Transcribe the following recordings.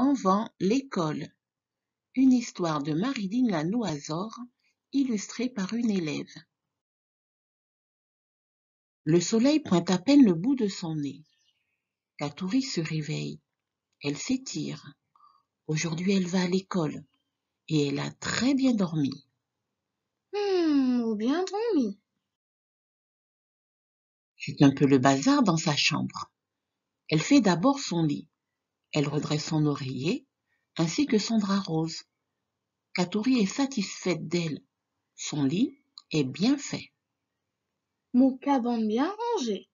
En vent l'école. Une histoire de Marilyn Lanoisor, illustrée par une élève. Le soleil pointe à peine le bout de son nez. Katouri se réveille. Elle s'étire. Aujourd'hui, elle va à l'école. Et elle a très bien dormi. Hum, bien dormi. C'est un peu le bazar dans sa chambre. Elle fait d'abord son lit. Elle redresse son oreiller, ainsi que son drap rose. Katouri est satisfaite d'elle. Son lit est bien fait. Mon bien rangé.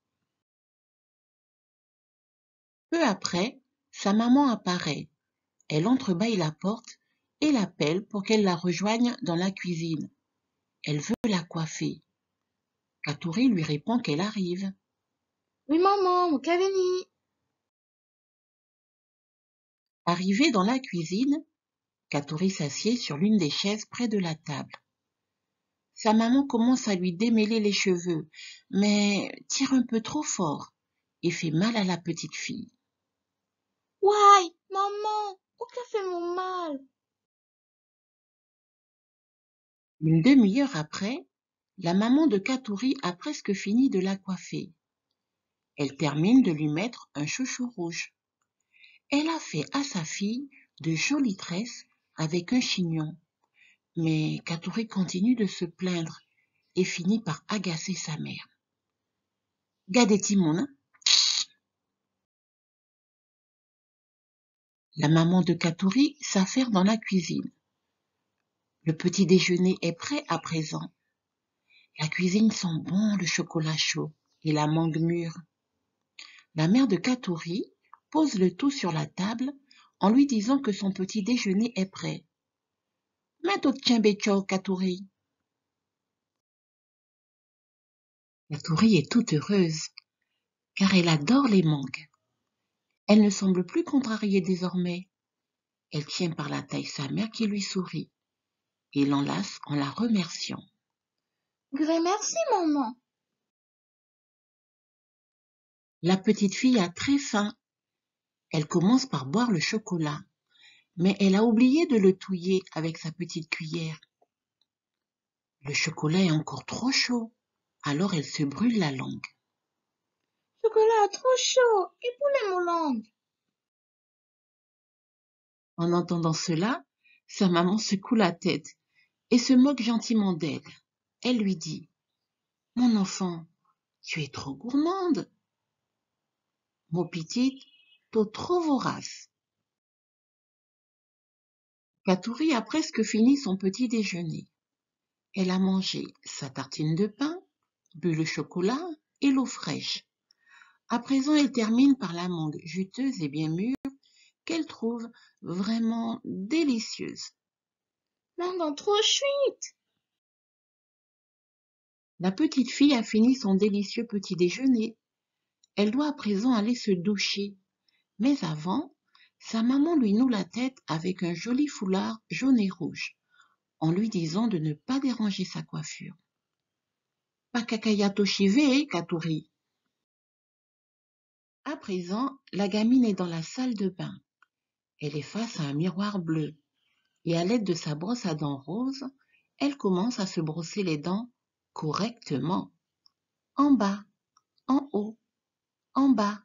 Peu après, sa maman apparaît. Elle entrebâille la porte et l'appelle pour qu'elle la rejoigne dans la cuisine. Elle veut la coiffer. Katouri lui répond qu'elle arrive. Oui, maman, mon caveni. Arrivée dans la cuisine, Katouri s'assied sur l'une des chaises près de la table. Sa maman commence à lui démêler les cheveux, mais tire un peu trop fort et fait mal à la petite fille. Ouais, maman, où fait mon mal? Une demi-heure après, la maman de Katouri a presque fini de la coiffer. Elle termine de lui mettre un chouchou rouge. Elle a fait à sa fille de jolies tresses avec un chignon. Mais Katouri continue de se plaindre et finit par agacer sa mère. Gade Timon. La maman de Katouri s'affaire dans la cuisine. Le petit déjeuner est prêt à présent. La cuisine sent bon le chocolat chaud et la mangue mûre. La mère de Katouri pose le tout sur la table en lui disant que son petit déjeuner est prêt. Maintenant, Katouri. Katouri est toute heureuse, car elle adore les mangues. Elle ne semble plus contrariée désormais. Elle tient par la taille sa mère qui lui sourit et l'enlace en la remerciant. Grand merci, maman. La petite fille a très faim. Elle commence par boire le chocolat, mais elle a oublié de le touiller avec sa petite cuillère. Le chocolat est encore trop chaud, alors elle se brûle la langue. Chocolat trop chaud, pour mon langue. En entendant cela, sa maman secoue la tête et se moque gentiment d'elle. Elle lui dit Mon enfant, tu es trop gourmande. Mon petit, trop vorace. Katouri a presque fini son petit déjeuner. Elle a mangé sa tartine de pain, bu le chocolat et l'eau fraîche. À présent, elle termine par la mangue juteuse et bien mûre qu'elle trouve vraiment délicieuse. Mangue trop chouette La petite fille a fini son délicieux petit déjeuner. Elle doit à présent aller se doucher. Mais avant, sa maman lui noue la tête avec un joli foulard jaune et rouge, en lui disant de ne pas déranger sa coiffure. Pakakaya Toshive, Katuri. À présent, la gamine est dans la salle de bain. Elle est face à un miroir bleu, et à l'aide de sa brosse à dents rose, elle commence à se brosser les dents correctement. En bas, en haut, en bas,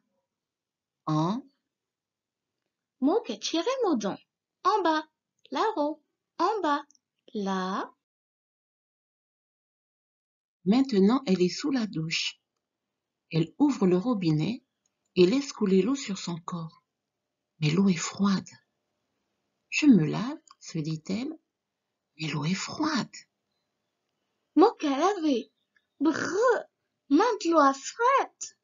en Mot que tirer mon dent. En bas, là-haut, en bas, là. Maintenant, elle est sous la douche. Elle ouvre le robinet et laisse couler l'eau sur son corps. Mais l'eau est froide. Je me lave, se dit-elle, mais l'eau est froide. Mot qu'à laver. Brrr, l'eau froide.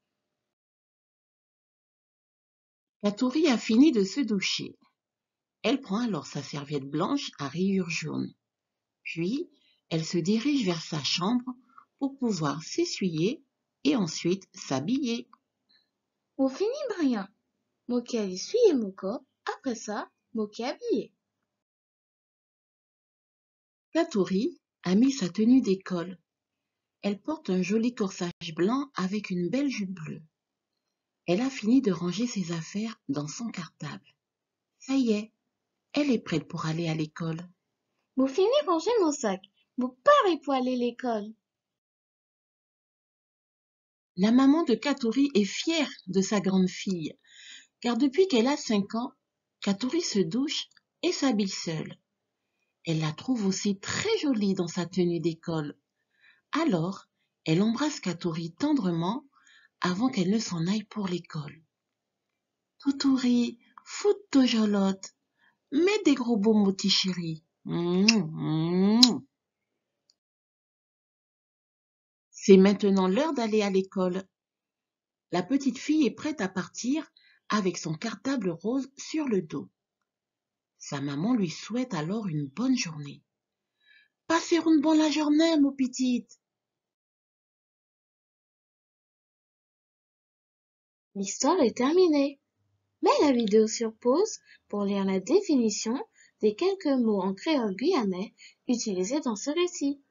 Katouri a fini de se doucher. Elle prend alors sa serviette blanche à rayures jaunes. Puis, elle se dirige vers sa chambre pour pouvoir s'essuyer et ensuite s'habiller. On finit rien. Moquet essuyer mon corps, après ça, moquet habillé. Katouri a mis sa tenue d'école. Elle porte un joli corsage blanc avec une belle jupe bleue. Elle a fini de ranger ses affaires dans son cartable. Ça y est, elle est prête pour aller à l'école. Vous finissez ranger mon sac. Vous parlez pour aller à l'école. La maman de Katori est fière de sa grande fille, car depuis qu'elle a cinq ans, Katori se douche et s'habille seule. Elle la trouve aussi très jolie dans sa tenue d'école. Alors, elle embrasse Katori tendrement avant qu'elle ne s'en aille pour l'école. Toutouri, foute jolote, mets des gros beaux mots chéri. C'est maintenant l'heure d'aller à l'école. La petite fille est prête à partir avec son cartable rose sur le dos. Sa maman lui souhaite alors une bonne journée. Passez une bonne journée, mon petite. L'histoire est terminée. Mets la vidéo sur pause pour lire la définition des quelques mots en créole guyanais utilisés dans ce récit.